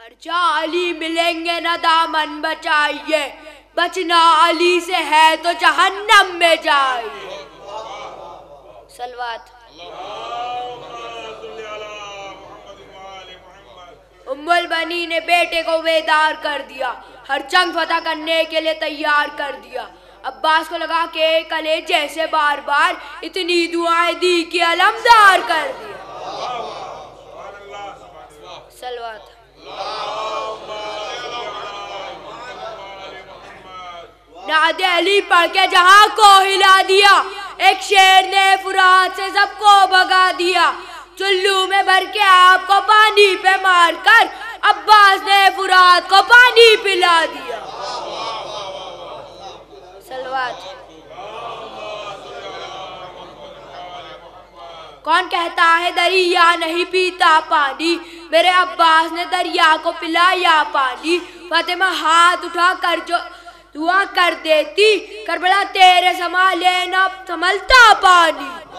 जा अली मिलेंगे न दामन बचाइए। बचना अली से है तो जहन्नम में जाइए। सलवात। उम्मुल बनी ने बेटे को बेदार कर दिया। हर जंग फतह करने के लिए तैयार कर दिया। अब्बास को लगा के कले जैसे बार बार इतनी दुआएँ दी कि अलमदार कर दिया। सलवात। नादे अली पढ़ के जहाँ को हिला दिया। एक शेर ने फुरात से सबको भगा दिया। चुल्लू में भर के आपको पानी पे मारकर अब्बास ने फुरात को पानी पिला दिया। सलवात कौन कहता है दरिया नहीं पीता पानी? मेरे अब्बास ने दरिया को पिलाया पानी। फतेमा हाथ उठा कर जो दुआ कर देती। करबला तेरे समा लेना संभलता पानी।